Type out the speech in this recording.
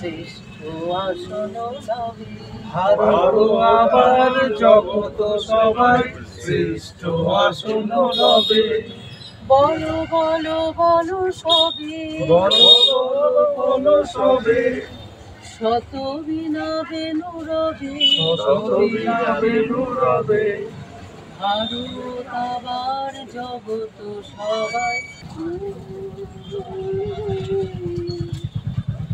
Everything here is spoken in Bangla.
শ্রেষ্ঠ আসন ভারত আবার জগত সবাই শ্রেষ্ঠ আসন রবে বলো বলো বলো সবে বল বল সবে শত নুরবে সবিনাবে রবে ভারত আবার জগত সবাই।